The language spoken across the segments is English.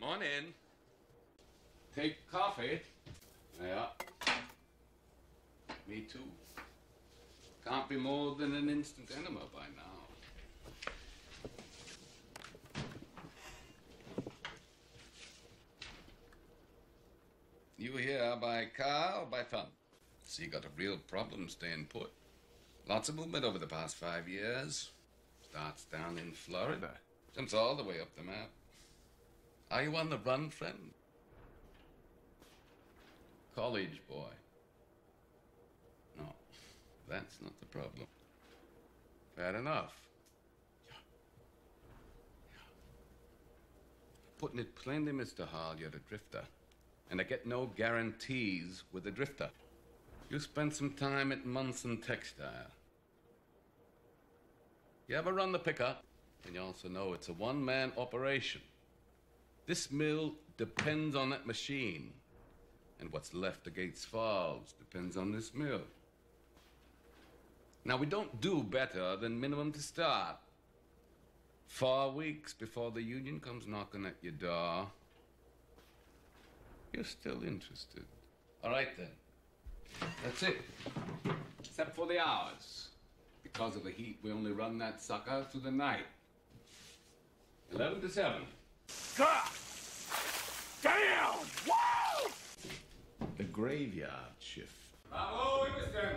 Morning. Take coffee. Yeah. Me too. Can't be more than an instant enema by now. You here by car or by phone? So you got a real problem staying put. Lots of movement over the past five years. Starts down in Florida. Jumps all the way up the map. Are you on the run, friend? College boy. No, that's not the problem. Fair enough. Putting it plainly, Mr. Hall, you're a drifter. And I get no guarantees with a drifter. You spent some time at Munson Textile. You ever run the pickup? And you also know it's a one man operation. This mill depends on that machine. And what's left of Gates Falls depends on this mill. Now, we don't do better than minimum to start. Four weeks before the union comes knocking at your door. You're still interested. All right, then. That's it. Except for the hours. Because of the heat, we only run that sucker through the night. 11 to 7. God! Damn! Woo! The graveyard shift. Bravo, Emerson!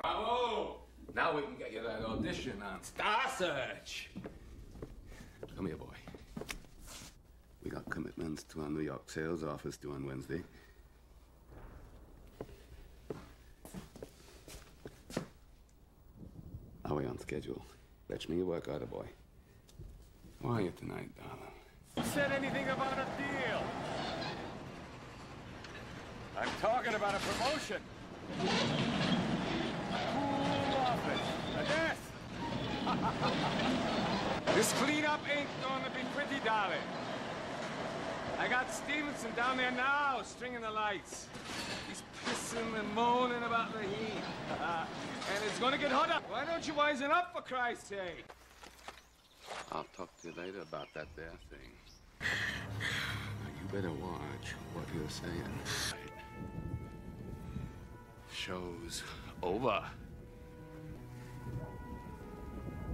Bravo! Now we can get you that audition on Star Search. Come here, boy. We got commitments to our New York sales office due on Wednesday. Are we on schedule? Fetch me your work order, boy. How are you tonight, darling? Said anything about a deal? I'm talking about a promotion. A cool office. A desk. this cleanup ain't gonna be pretty, darling. I got Stevenson down there now, stringing the lights. He's pissing and moaning about the heat. Uh, and it's gonna get hotter. Why don't you wisen up, for Christ's sake? I'll talk to you later about that there thing. You better watch what you're saying. Show's over.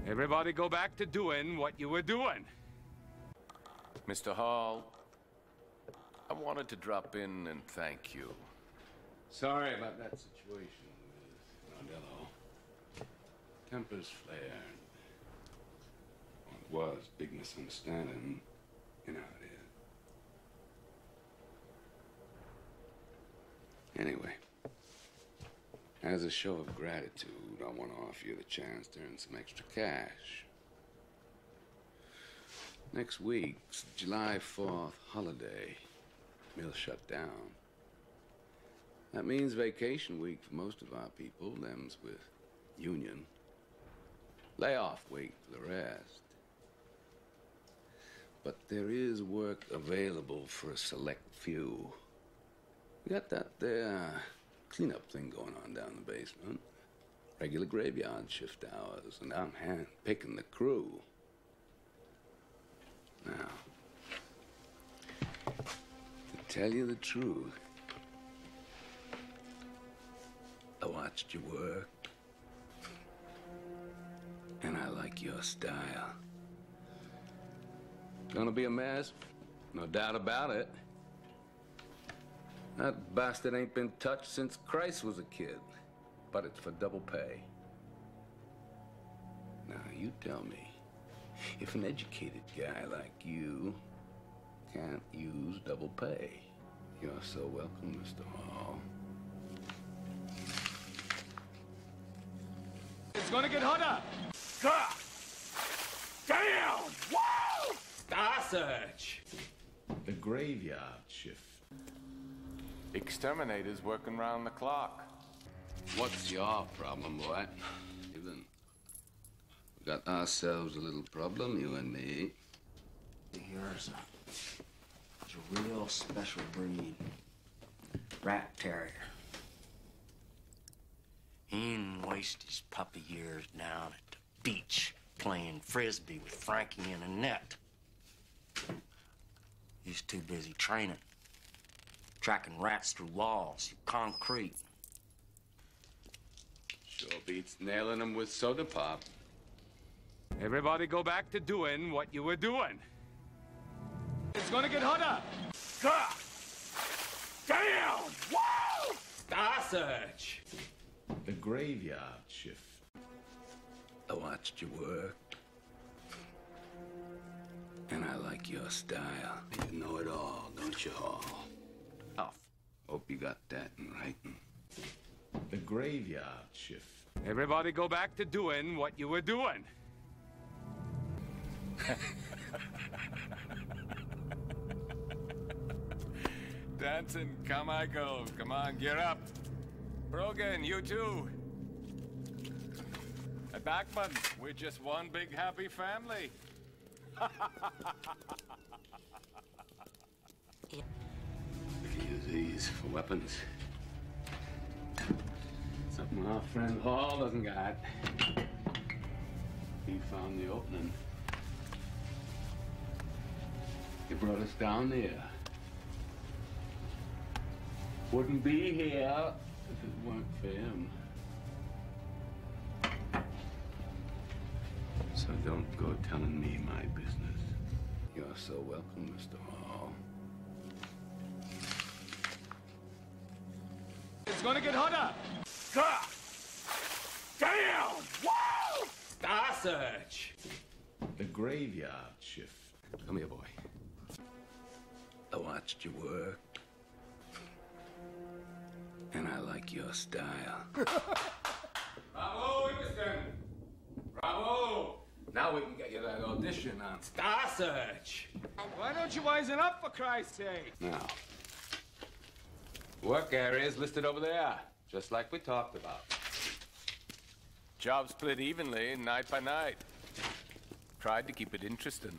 Everybody go back to doing what you were doing. Mr. Hall, I wanted to drop in and thank you. Sorry about that situation with Rondello. Tempers flared. Well, it was big misunderstanding. You know how it is. Anyway, as a show of gratitude, I want to offer you the chance to earn some extra cash. Next week's July 4th holiday. Mill shut down. That means vacation week for most of our people, them's with union. Layoff week for the rest. But there is work available for a select few. We got that there cleanup thing going on down in the basement. Regular graveyard shift hours, and I'm hand picking the crew. Now, to tell you the truth, I watched you work, and I like your style. Gonna be a mess, no doubt about it. That bastard ain't been touched since Christ was a kid, but it's for double pay. Now, you tell me, if an educated guy like you can't use double pay, you're so welcome, Mr. Hall. It's gonna get hotter. God! Damn! Woo! Star Search. The graveyard shift. Exterminators working round the clock. What's your problem, boy? Even. We got ourselves a little problem, you and me. Yours is a real special breed. Rat Terrier. He didn't waste his puppy years down at the beach playing frisbee with Frankie and Annette. He's too busy training. Tracking rats through walls, concrete. Sure beats nailing them with soda pop. Everybody go back to doing what you were doing. It's gonna get hotter. God damn! Wow! Star Search. The graveyard shift. I watched you work. And I like your style. You know it all, don't you, Hall? Off. Hope you got that in writing. The graveyard shift. Everybody go back to doing what you were doing. Danson Carmichael, come on, gear up. Brogan, you too. At Bachman, we're just one big happy family. We can use these for weapons. Something our friend Hall doesn't got. He found the opening. He brought us down there. Wouldn't be here if it weren't for him. Don't go telling me my business. You're so welcome, Mr. Hall. It's gonna get hotter. Damn! Wow! Star Search. The graveyard shift. Come here, boy. I watched you work. And I like your style. Bravo, Emerson! Bravo! Now we can get you that audition on. Star Search. Why don't you wisen up for Christ's sake? Now, work areas listed over there, just like we talked about. Job split evenly, night by night. Tried to keep it interesting.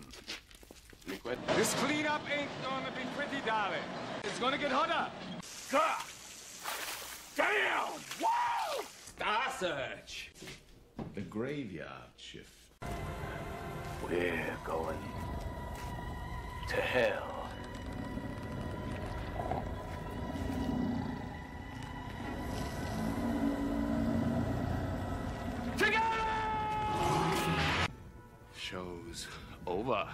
You quit? This cleanup ain't gonna be pretty, darling. It's gonna get hotter. Damn! Wow! Star Search. The graveyard shift. We're going to hell. Show's over.